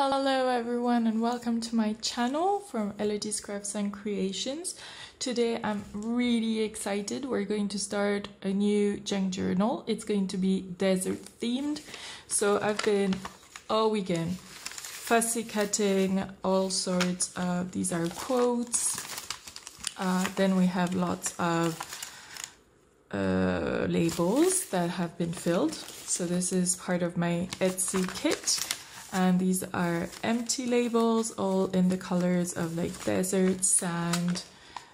Hello everyone and welcome to my channel from Elodie's Crafts and Creations. Today I'm really excited. We're going to start a new junk journal. It's going to be desert themed. So I've been all weekend fussy cutting all sorts of, these are quotes. Uh, then we have lots of uh, labels that have been filled. So this is part of my Etsy kit and these are empty labels all in the colors of like desert sand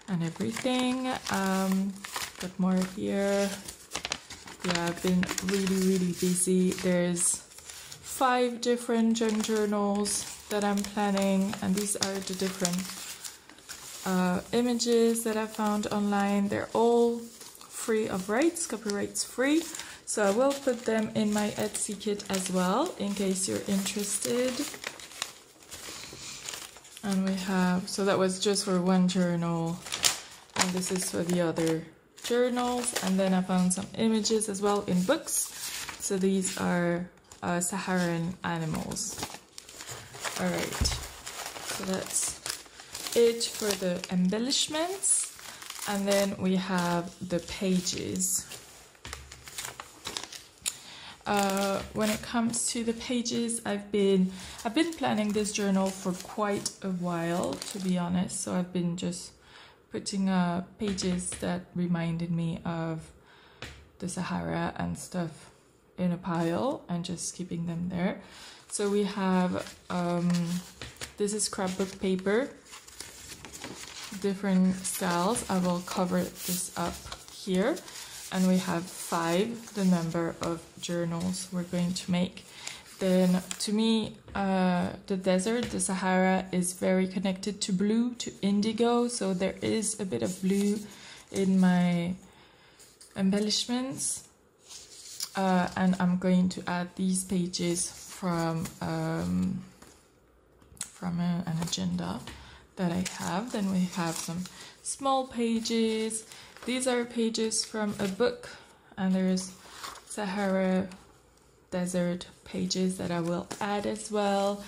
and everything. Um got more here. Yeah i've been really really busy. There's five different journals that i'm planning and these are the different uh, images that i found online. They're all free of rights copyrights free so I will put them in my Etsy kit as well in case you're interested. And we have, so that was just for one journal and this is for the other journals. And then I found some images as well in books. So these are uh, Saharan animals. All right, so that's it for the embellishments. And then we have the pages uh, when it comes to the pages, I've been I've been planning this journal for quite a while, to be honest. So I've been just putting uh, pages that reminded me of the Sahara and stuff in a pile and just keeping them there. So we have um, this is scrapbook paper, different styles. I will cover this up here and we have five, the number of journals we're going to make. Then to me, uh, the desert, the Sahara is very connected to blue, to indigo. So there is a bit of blue in my embellishments. Uh, and I'm going to add these pages from um, from a, an agenda that I have. Then we have some small pages these are pages from a book, and there's Sahara Desert pages that I will add as well.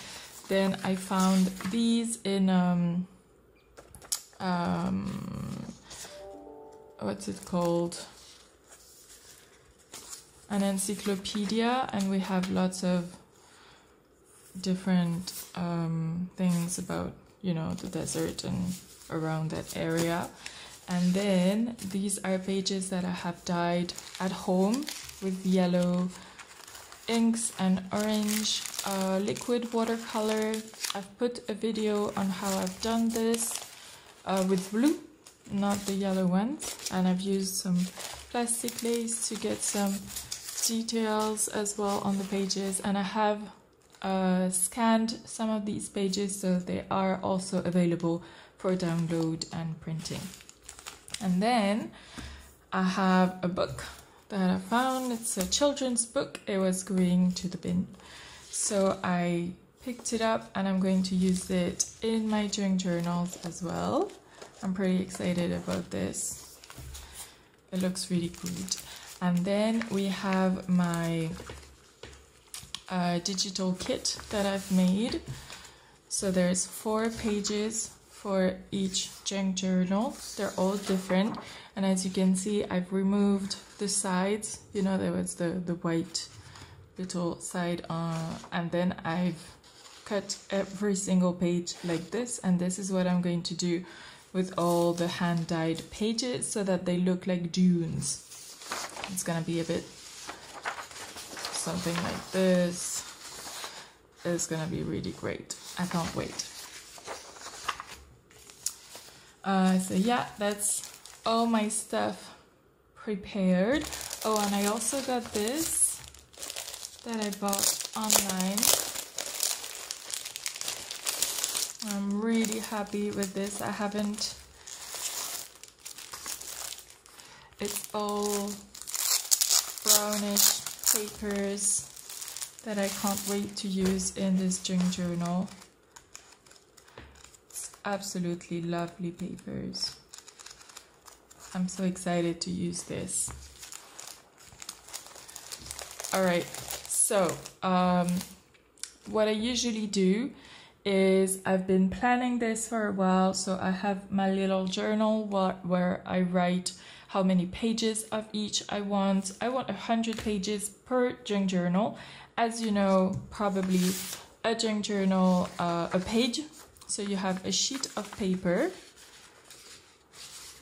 Then I found these in um, um, what's it called? An encyclopedia, and we have lots of different um, things about you know the desert and around that area. And then these are pages that I have dyed at home with yellow inks and orange uh, liquid watercolor. I've put a video on how I've done this uh, with blue, not the yellow ones. And I've used some plastic lace to get some details as well on the pages. And I have uh, scanned some of these pages so they are also available for download and printing. And then I have a book that I found. It's a children's book. It was going to the bin. So I picked it up and I'm going to use it in my junk journals as well. I'm pretty excited about this. It looks really good. And then we have my uh, digital kit that I've made. So there's four pages for each junk journal. They're all different. And as you can see, I've removed the sides. You know, there was the, the white little side. Uh, and then I've cut every single page like this. And this is what I'm going to do with all the hand-dyed pages so that they look like dunes. It's gonna be a bit something like this. It's gonna be really great. I can't wait. Uh, so yeah, that's all my stuff prepared. Oh, and I also got this that I bought online. I'm really happy with this. I haven't... It's all brownish papers that I can't wait to use in this junk journal absolutely lovely papers. I'm so excited to use this. All right, so um, what I usually do is I've been planning this for a while. So I have my little journal where, where I write how many pages of each I want. I want 100 pages per junk journal. As you know, probably a junk journal, uh, a page. So you have a sheet of paper.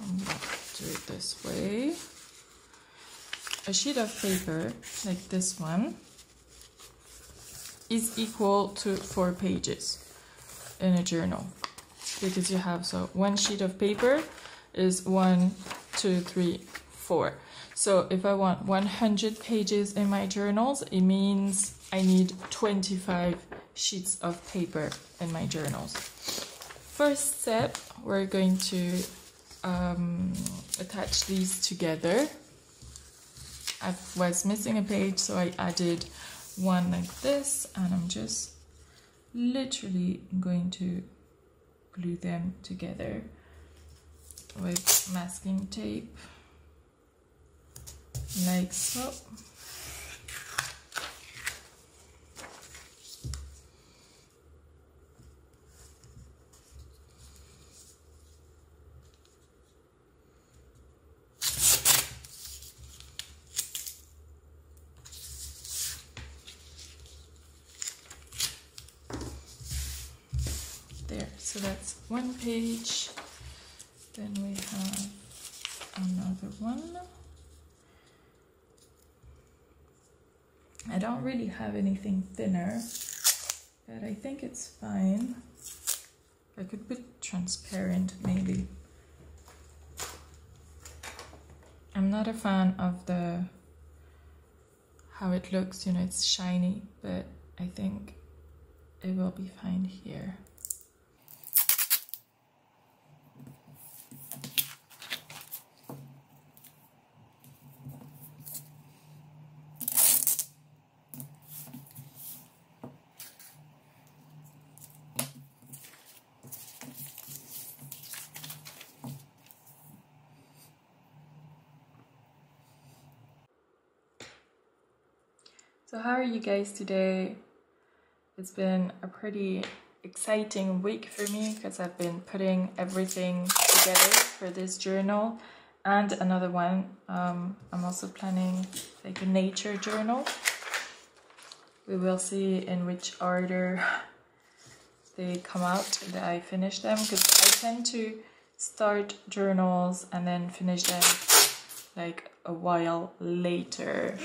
I'm going to do it this way. A sheet of paper like this one is equal to four pages in a journal because you have so one sheet of paper is one two three four so if I want 100 pages in my journals it means I need 25 sheets of paper in my journals. First step we're going to um, attach these together. I was missing a page so I added one like this and I'm just literally going to glue them together with masking tape. Like so so that's one page. Then we have another one. I don't really have anything thinner but I think it's fine. I could put transparent maybe. I'm not a fan of the how it looks you know it's shiny but I think it will be fine here are you guys today? It's been a pretty exciting week for me because I've been putting everything together for this journal and another one. Um, I'm also planning like a nature journal. We will see in which order they come out that I finish them because I tend to start journals and then finish them like a while later.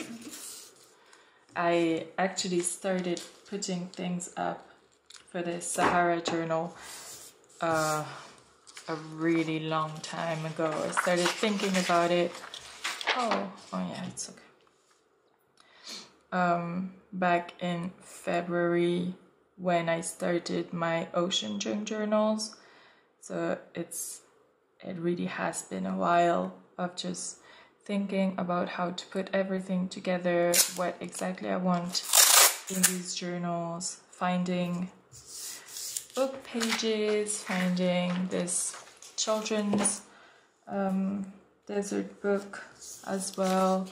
I actually started putting things up for the Sahara Journal uh, a really long time ago. I started thinking about it. Oh, oh yeah, it's okay. Um, back in February when I started my ocean junk journals. So it's it really has been a while of just thinking about how to put everything together, what exactly I want in these journals, finding book pages, finding this children's um, desert book as well.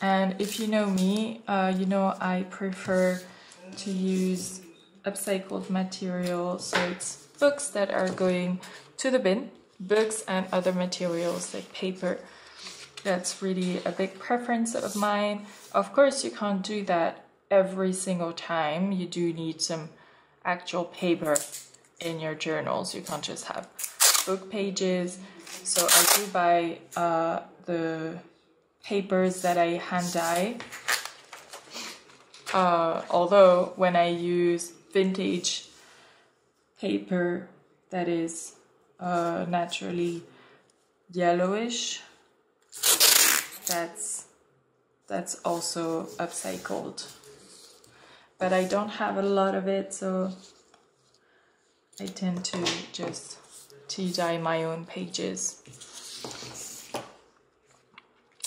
And if you know me, uh, you know I prefer to use upcycled material, so it's books that are going to the bin books and other materials like paper. That's really a big preference of mine. Of course, you can't do that every single time. You do need some actual paper in your journals. You can't just have book pages. So I do buy uh, the papers that I hand dye. Uh, although when I use vintage paper that is uh, naturally yellowish. That's that's also upcycled. But I don't have a lot of it, so I tend to just tea dye my own pages.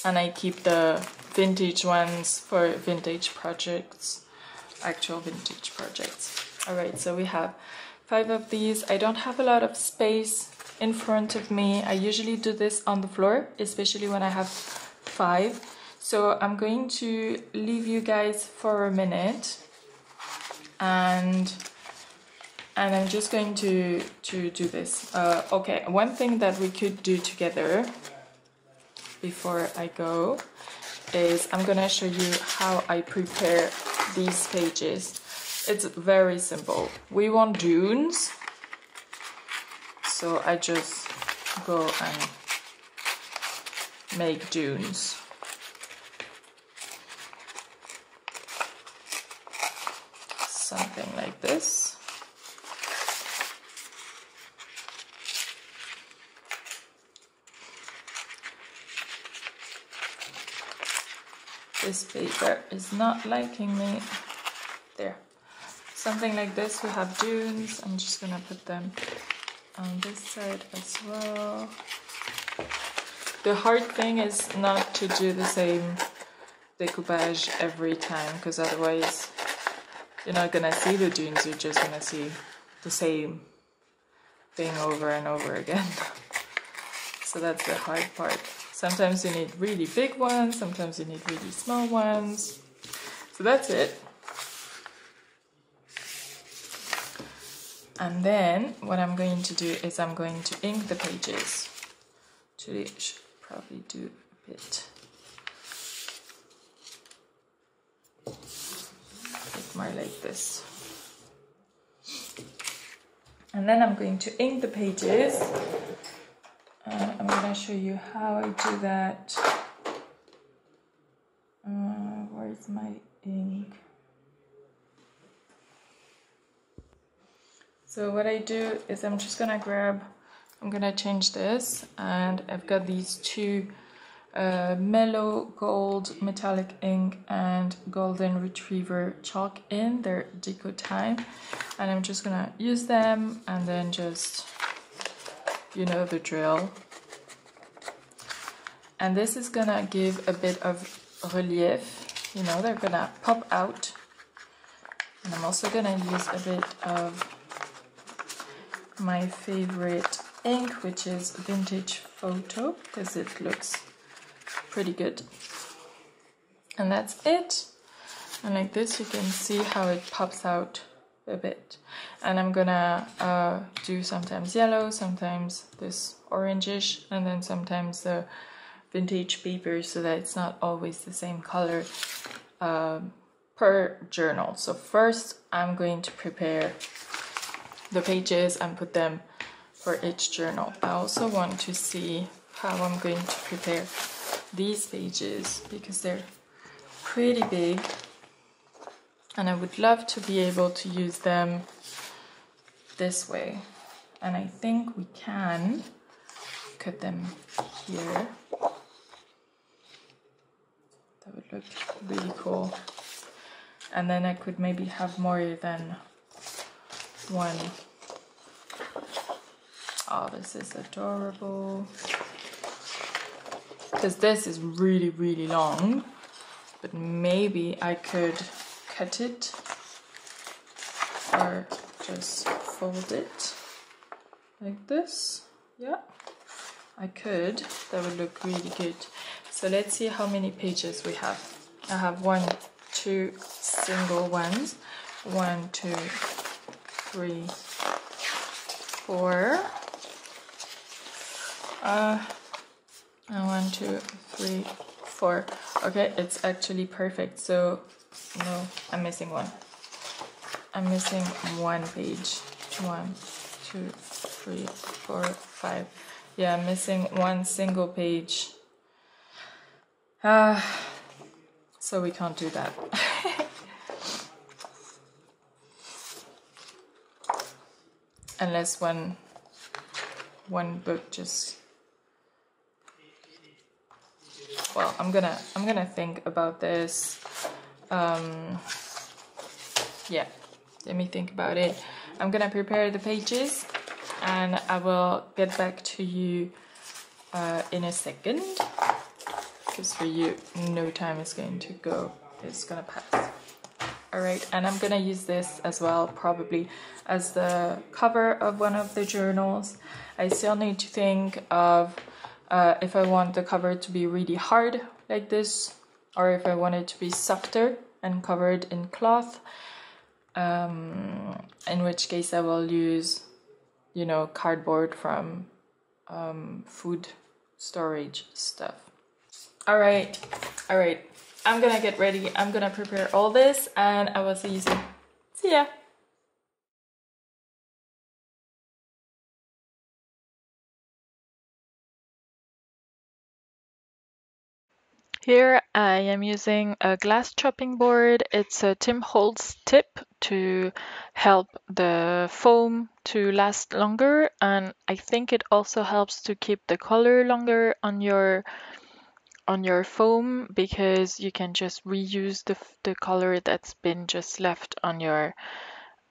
And I keep the vintage ones for vintage projects, actual vintage projects. All right, so we have five of these. I don't have a lot of space in front of me. I usually do this on the floor, especially when I have five. So I'm going to leave you guys for a minute and and I'm just going to to do this. Uh, okay, one thing that we could do together before I go is I'm gonna show you how I prepare these pages. It's very simple. We want dunes, so I just go and make dunes. Something like this. This paper is not liking me. There. Something like this, we have dunes. I'm just gonna put them on this side as well. The hard thing is not to do the same decoupage every time because otherwise you're not gonna see the dunes, you're just gonna see the same thing over and over again. so that's the hard part. Sometimes you need really big ones, sometimes you need really small ones. So that's it. And then what I'm going to do is I'm going to ink the pages. Actually, I should probably do a bit. More like this. And then I'm going to ink the pages uh, I'm gonna show you how I do that. Uh, where's my ink? So what I do is I'm just gonna grab, I'm gonna change this and I've got these two uh, mellow gold metallic ink and golden retriever chalk in, they're deco time and I'm just gonna use them and then just you know the drill. And this is gonna give a bit of relief, you know, they're gonna pop out. And I'm also gonna use a bit of my favorite ink, which is Vintage Photo, because it looks pretty good. And that's it. And like this, you can see how it pops out a bit and I'm gonna uh, do sometimes yellow sometimes this orangish and then sometimes the vintage paper so that it's not always the same color uh, per journal so first I'm going to prepare the pages and put them for each journal. I also want to see how I'm going to prepare these pages because they're pretty big and I would love to be able to use them this way. And I think we can cut them here. That would look really cool. And then I could maybe have more than one oh this is adorable. Because this is really really long but maybe I could cut it or just fold it like this. Yeah I could. That would look really good. So let's see how many pages we have. I have one two single ones. One two three four uh one two three four. Okay it's actually perfect. So no I'm missing one. I'm missing one page. One two three four five. Yeah I'm missing one single page. Uh, so we can't do that. Unless one one book just well I'm gonna I'm gonna think about this. Um, yeah let me think about it. I'm gonna prepare the pages and I will get back to you uh, in a second. Because for you no time is going to go it's gonna pass. Alright and I'm gonna use this as well probably as the cover of one of the journals. I still need to think of uh, if I want the cover to be really hard like this or if I want it to be softer and covered in cloth, um, in which case I will use, you know, cardboard from um, food storage stuff. All right, all right. I'm gonna get ready. I'm gonna prepare all this and I will see you soon. See ya. Here I am using a glass chopping board. It's a Tim Holtz tip to help the foam to last longer and I think it also helps to keep the color longer on your on your foam because you can just reuse the, the color that's been just left on your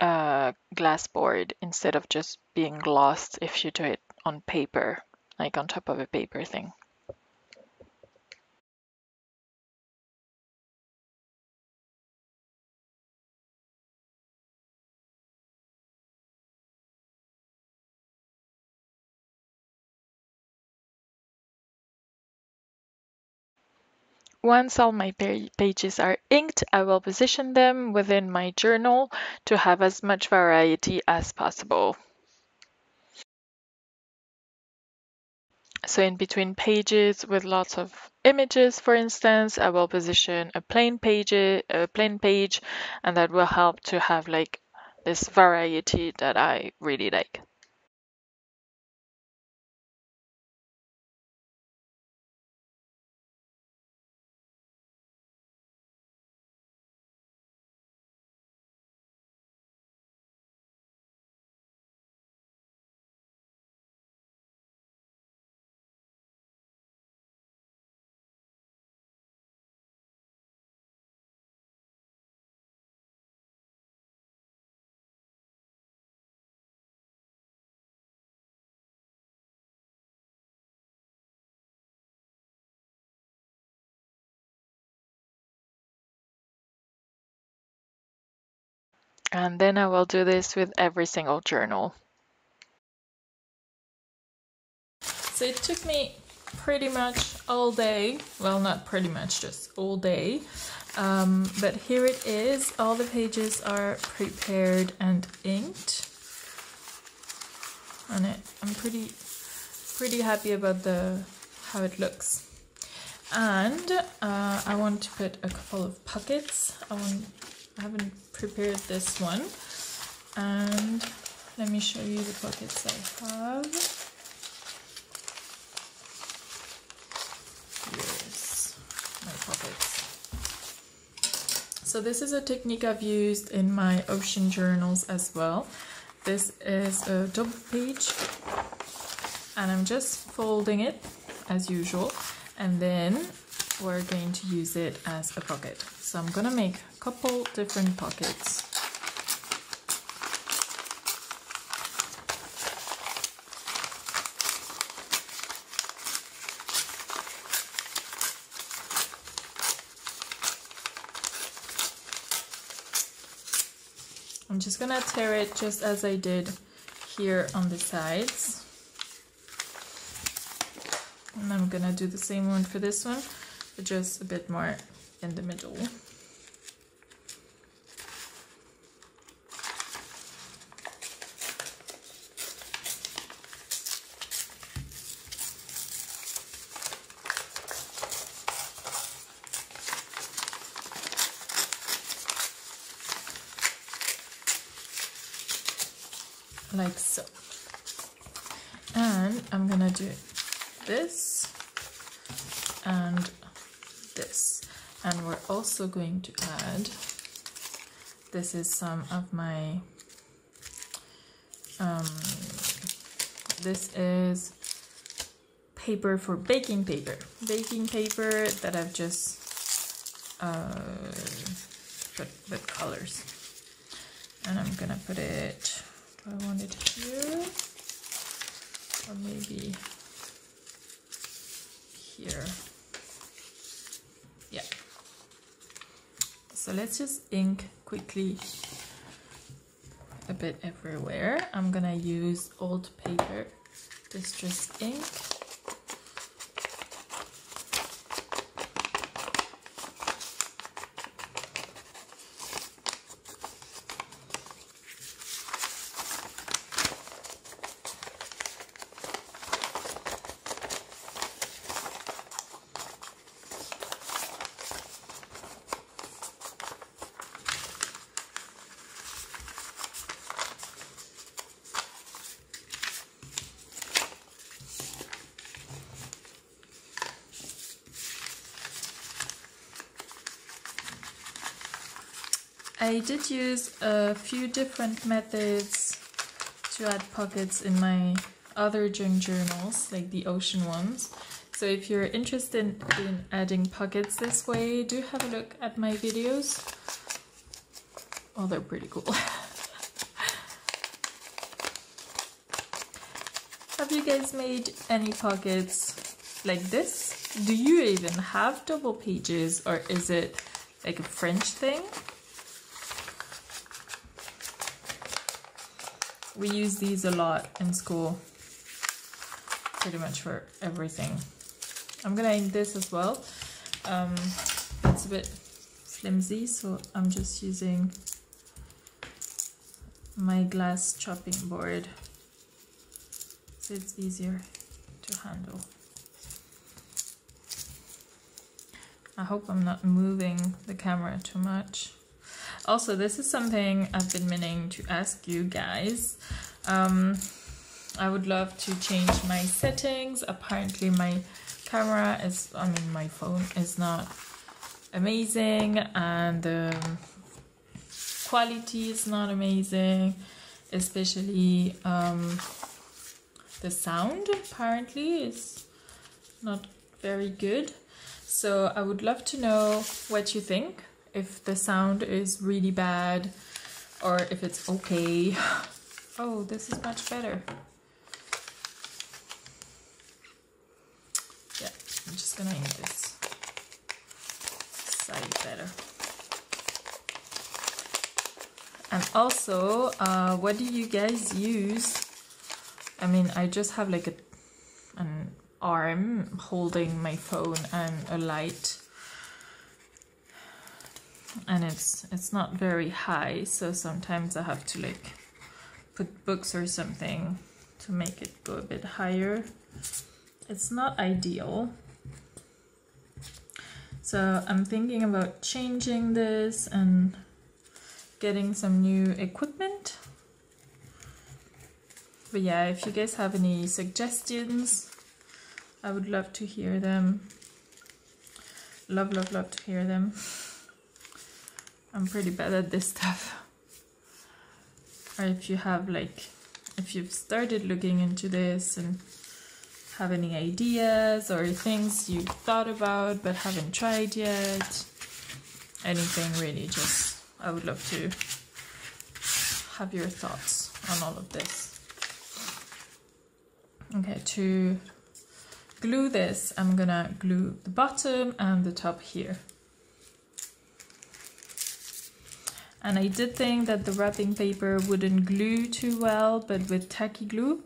uh, glass board instead of just being lost if you do it on paper, like on top of a paper thing. Once all my pages are inked, I will position them within my journal to have as much variety as possible. So in between pages with lots of images, for instance, I will position a plain page, a plain page, and that will help to have like this variety that I really like. And then I will do this with every single journal. So it took me pretty much all day. Well, not pretty much, just all day. Um, but here it is. All the pages are prepared and inked. And it, I'm pretty, pretty happy about the how it looks. And uh, I want to put a couple of pockets. I want I haven't prepared this one. And let me show you the pockets I have. Here's my pockets. So this is a technique I've used in my ocean journals as well. This is a double page and I'm just folding it as usual and then we're going to use it as a pocket. So I'm gonna make couple different pockets. I'm just gonna tear it just as I did here on the sides. And I'm gonna do the same one for this one, but just a bit more in the middle. like so. And I'm gonna do this and this. And we're also going to add, this is some of my, um, this is paper for baking paper. Baking paper that I've just uh, put with colors. And I'm gonna put it, do I want it here? Or maybe here. Yeah. So let's just ink quickly a bit everywhere. I'm gonna use old paper, distress ink. I did use a few different methods to add pockets in my other junk journals, like the ocean ones. So if you're interested in adding pockets this way, do have a look at my videos. Oh, they're pretty cool. have you guys made any pockets like this? Do you even have double pages or is it like a French thing? We use these a lot in school, pretty much for everything. I'm gonna ink this as well. Um, it's a bit flimsy, so I'm just using my glass chopping board so it's easier to handle. I hope I'm not moving the camera too much. Also, this is something I've been meaning to ask you guys. Um, I would love to change my settings. Apparently my camera is, I mean my phone is not amazing and the quality is not amazing, especially um, the sound apparently is not very good. So I would love to know what you think, if the sound is really bad or if it's okay. Oh, this is much better. Yeah, I'm just gonna ink this side better. And also, uh, what do you guys use? I mean, I just have like a an arm holding my phone and a light and it's it's not very high so sometimes I have to like put books or something to make it go a bit higher it's not ideal so I'm thinking about changing this and getting some new equipment but yeah if you guys have any suggestions I would love to hear them. Love, love, love to hear them. I'm pretty bad at this stuff. Or if you have like, if you've started looking into this and have any ideas or things you've thought about but haven't tried yet, anything really, just I would love to have your thoughts on all of this. Okay, to glue this, I'm gonna glue the bottom and the top here. And I did think that the wrapping paper wouldn't glue too well, but with tacky glue,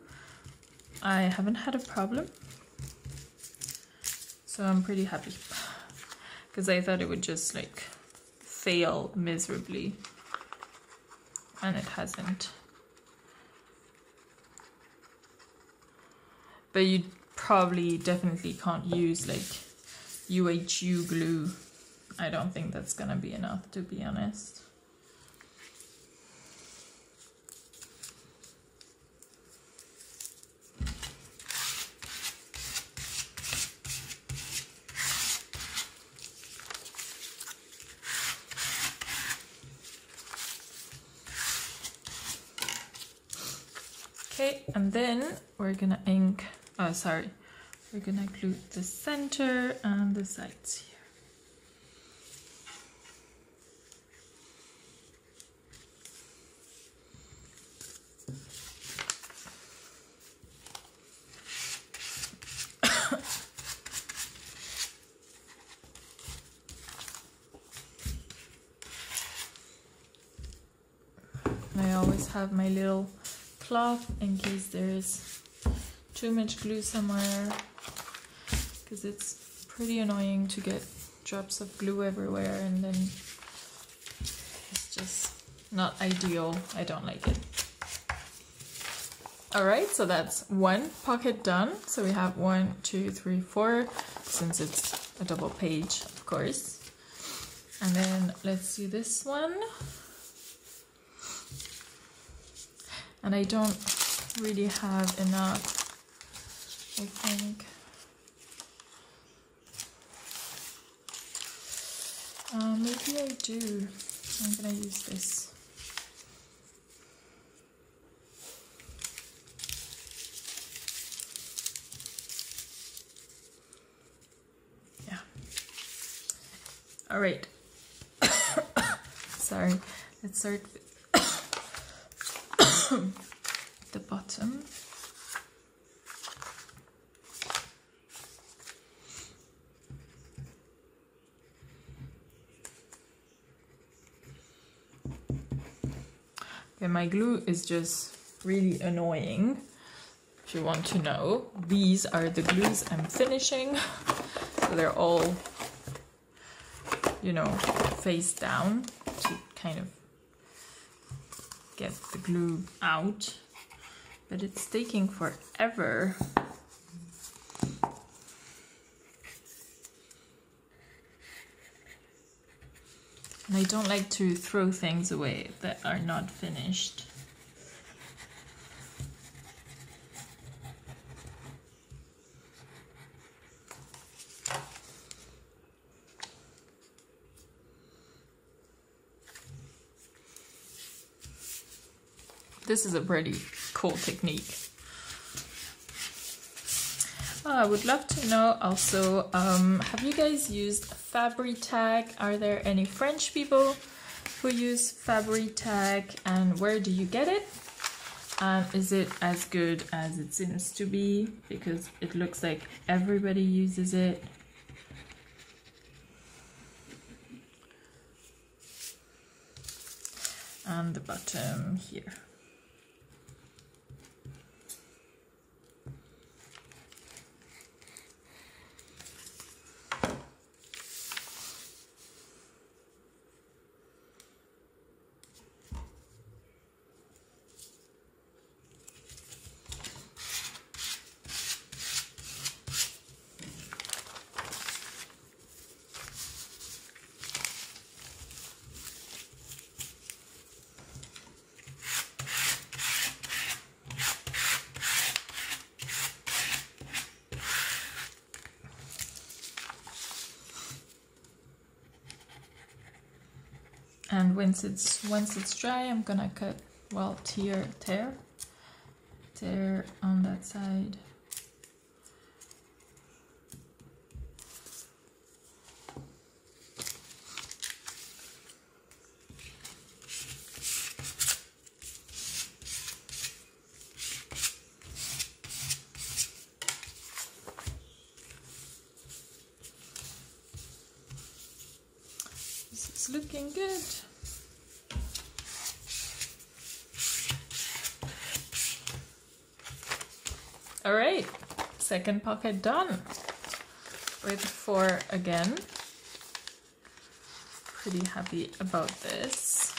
I haven't had a problem. So I'm pretty happy because I thought it would just like fail miserably and it hasn't. But you probably definitely can't use like UHU glue. I don't think that's gonna be enough to be honest. Okay, and then we're gonna ink oh sorry. We're gonna glue the center and the sides here. I always have my little cloth in case there's too much glue somewhere because it's pretty annoying to get drops of glue everywhere and then it's just not ideal. I don't like it. Alright, so that's one pocket done. So we have one, two, three, four, since it's a double page, of course. And then let's do this one. And I don't really have enough I think. Uh, maybe I do. I'm gonna use this. Yeah. All right. Sorry. Let's start with the bottom. Okay, my glue is just really annoying. If you want to know, these are the glues I'm finishing. So they're all, you know, face down to kind of get the glue out. But it's taking forever. I don't like to throw things away that are not finished. This is a pretty cool technique. Oh, I would love to know also, um, have you guys used Fabri-Tac? Are there any French people who use Fabri-Tac and where do you get it? And is it as good as it seems to be? Because it looks like everybody uses it. And the bottom here. and once it's once it's dry I'm gonna cut well tear tear tear on that side looking good. All right, second pocket done with four again. Pretty happy about this.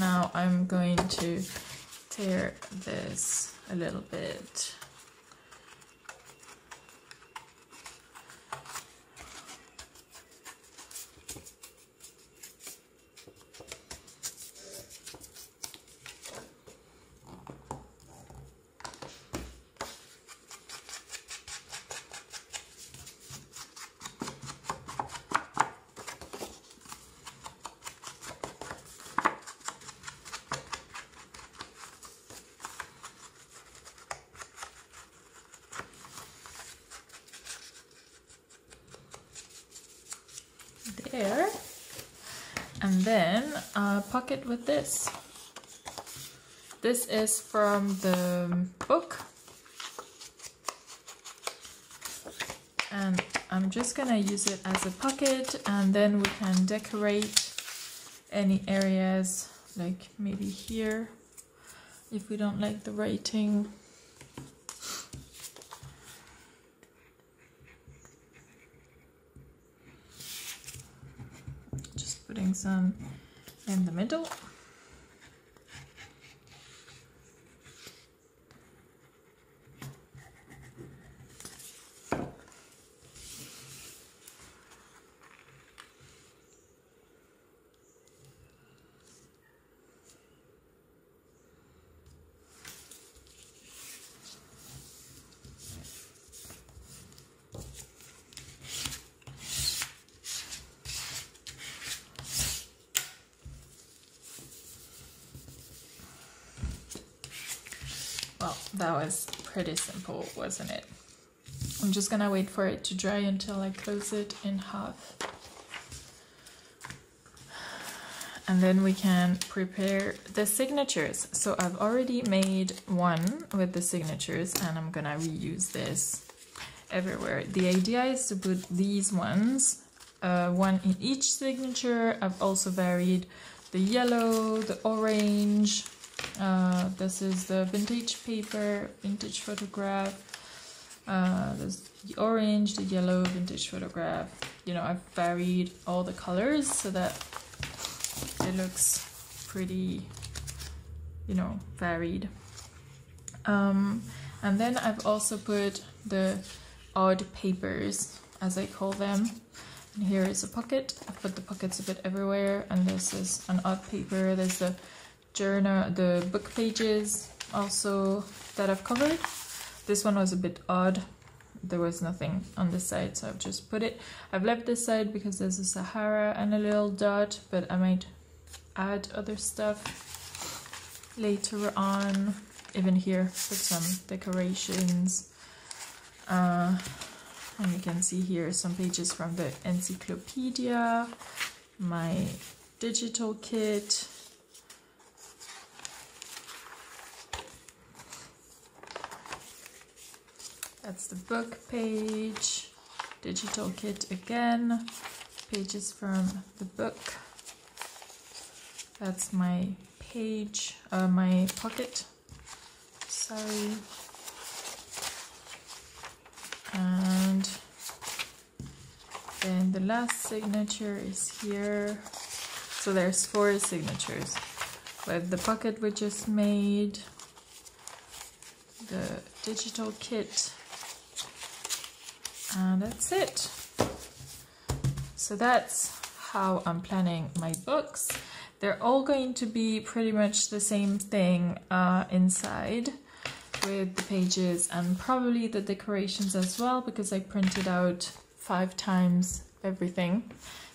Now I'm going to tear this a little bit. There and then uh, pocket with this. This is from the book. And I'm just gonna use it as a pocket and then we can decorate any areas like maybe here if we don't like the writing just putting some in the middle Well, that was pretty simple, wasn't it? I'm just gonna wait for it to dry until I close it in half. And then we can prepare the signatures. So I've already made one with the signatures and I'm gonna reuse this everywhere. The idea is to put these ones, uh, one in each signature. I've also varied the yellow, the orange. Uh, this is the vintage paper, vintage photograph. Uh, there's the orange, the yellow, vintage photograph. You know, I've varied all the colors so that it looks pretty, you know, varied. Um, and then I've also put the odd papers, as I call them. And here is a pocket. I've put the pockets a bit everywhere. And this is an odd paper. There's the journal, the book pages also that I've covered. This one was a bit odd. There was nothing on this side, so I've just put it. I've left this side because there's a Sahara and a little dot, but I might add other stuff later on. Even here, put some decorations. Uh, and you can see here some pages from the encyclopedia, my digital kit, That's the book page, digital kit again, pages from the book. That's my page, uh, my pocket, sorry. And then the last signature is here. So there's four signatures with the pocket we just made, the digital kit, and that's it. So that's how I'm planning my books. They're all going to be pretty much the same thing uh, inside with the pages and probably the decorations as well because I printed out five times everything.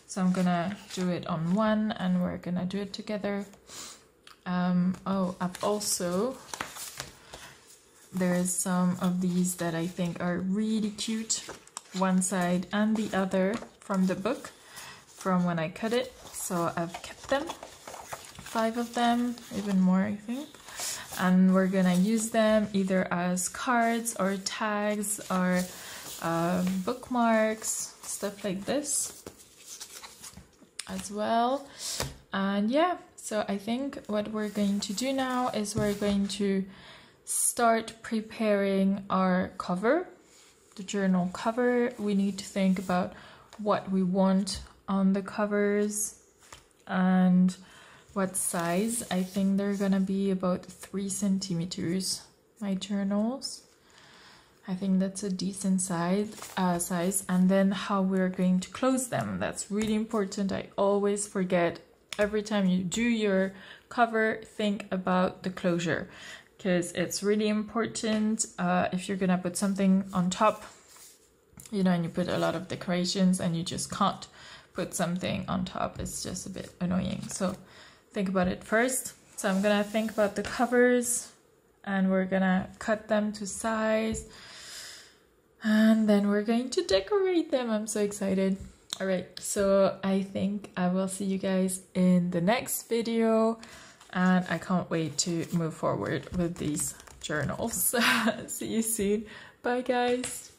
So I'm gonna do it on one and we're gonna do it together. Um, oh, I've also, there's some of these that I think are really cute. One side and the other from the book from when I cut it. So I've kept them, five of them, even more I think. And we're gonna use them either as cards or tags or uh, bookmarks stuff like this as well. And yeah so I think what we're going to do now is we're going to start preparing our cover the journal cover we need to think about what we want on the covers and what size. I think they're gonna be about three centimeters, my journals. I think that's a decent size, uh, size. And then how we're going to close them. That's really important. I always forget every time you do your cover, think about the closure because it's really important uh, if you're gonna put something on top, you know, and you put a lot of decorations and you just can't put something on top. It's just a bit annoying. So think about it first. So I'm gonna think about the covers and we're gonna cut them to size and then we're going to decorate them. I'm so excited. All right, so I think I will see you guys in the next video and I can't wait to move forward with these journals. see you soon. Bye guys.